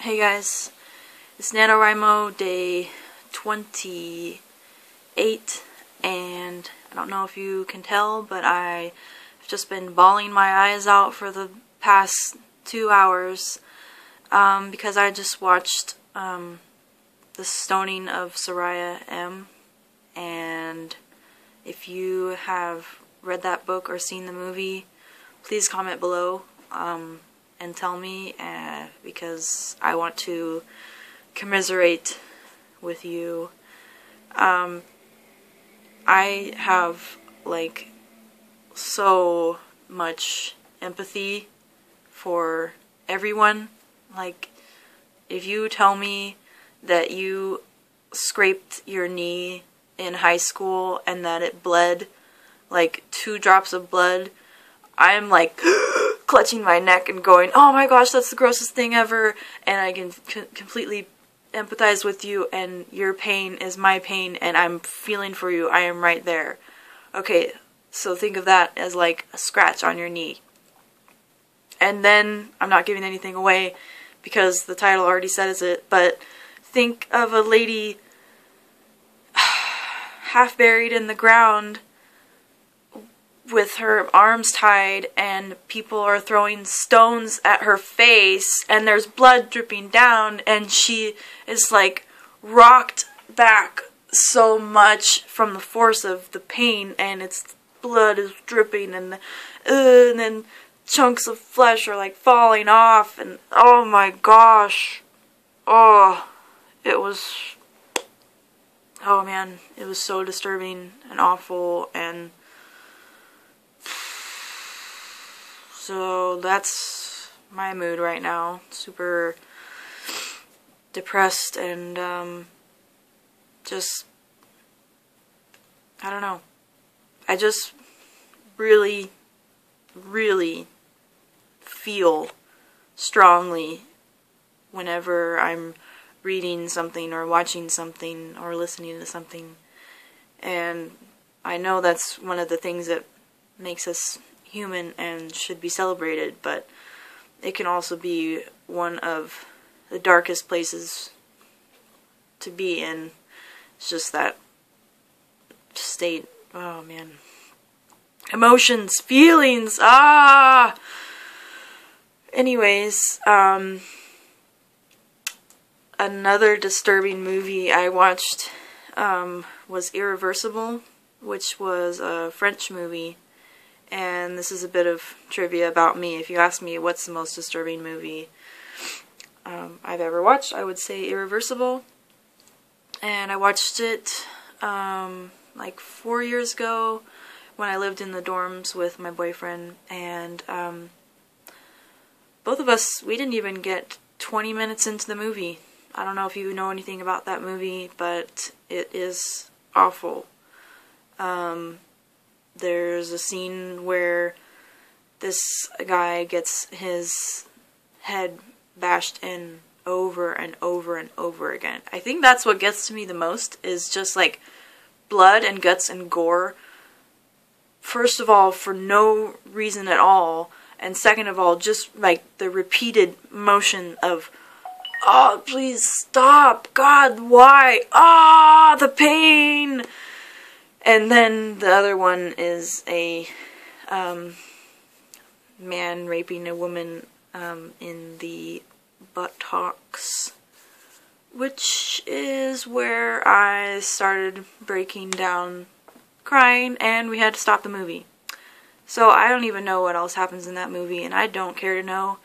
Hey guys, it's NaNoWriMo day 28 and I don't know if you can tell but I've just been bawling my eyes out for the past two hours um, because I just watched um, the stoning of Soraya M. And if you have read that book or seen the movie please comment below. Um, and tell me uh, because I want to commiserate with you. Um, I have like so much empathy for everyone. Like, if you tell me that you scraped your knee in high school and that it bled like two drops of blood, I'm like clutching my neck and going, "Oh my gosh, that's the grossest thing ever," and I can completely empathize with you and your pain is my pain and I'm feeling for you. I am right there. Okay, so think of that as like a scratch on your knee. And then I'm not giving anything away because the title already says it, but think of a lady half buried in the ground with her arms tied and people are throwing stones at her face and there's blood dripping down and she is like rocked back so much from the force of the pain and its blood is dripping and, uh, and then chunks of flesh are like falling off and oh my gosh. Oh it was oh man it was so disturbing and awful and So that's my mood right now. Super depressed and um, just, I don't know. I just really, really feel strongly whenever I'm reading something or watching something or listening to something. And I know that's one of the things that makes us human and should be celebrated, but it can also be one of the darkest places to be in. It's just that state. Oh man. Emotions, feelings, ah! Anyways, um, another disturbing movie I watched um, was Irreversible, which was a French movie and this is a bit of trivia about me. If you ask me what's the most disturbing movie um, I've ever watched, I would say Irreversible. And I watched it um, like four years ago when I lived in the dorms with my boyfriend, and um, both of us, we didn't even get 20 minutes into the movie. I don't know if you know anything about that movie, but it is awful. Um, there's a scene where this guy gets his head bashed in over and over and over again. I think that's what gets to me the most is just like blood and guts and gore. First of all, for no reason at all, and second of all, just like the repeated motion of, oh, please stop, God, why? Ah, oh, the pain! And then the other one is a um, man raping a woman um, in the buttocks, which is where I started breaking down crying and we had to stop the movie. So I don't even know what else happens in that movie and I don't care to know.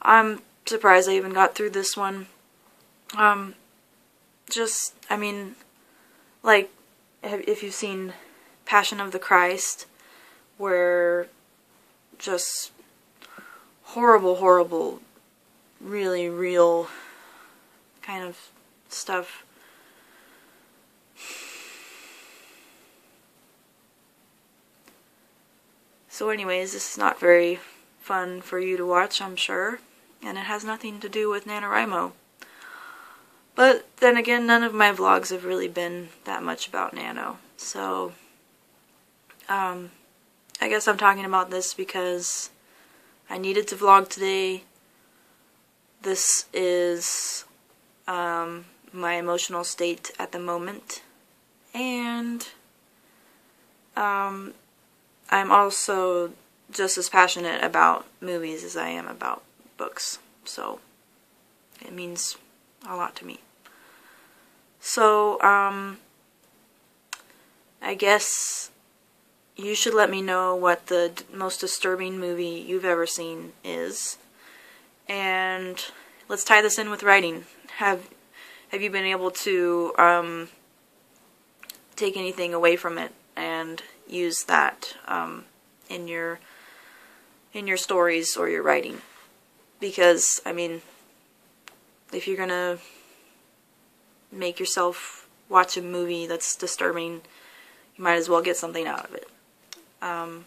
I'm surprised I even got through this one. Um, just, I mean, like, if you've seen Passion of the Christ, where just horrible, horrible, really real kind of stuff. So anyways, this is not very fun for you to watch, I'm sure, and it has nothing to do with NaNoWriMo. But then again, none of my vlogs have really been that much about Nano. So, um, I guess I'm talking about this because I needed to vlog today. this is um, my emotional state at the moment. And um, I'm also just as passionate about movies as I am about books. So it means a lot to me. So, um, I guess you should let me know what the most disturbing movie you've ever seen is. And let's tie this in with writing. Have have you been able to um, take anything away from it and use that um, in your in your stories or your writing? Because I mean, if you're gonna make yourself watch a movie that's disturbing, you might as well get something out of it. Um,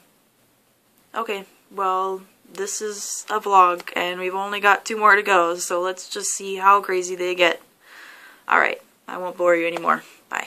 okay, well, this is a vlog, and we've only got two more to go, so let's just see how crazy they get. Alright, I won't bore you anymore. Bye.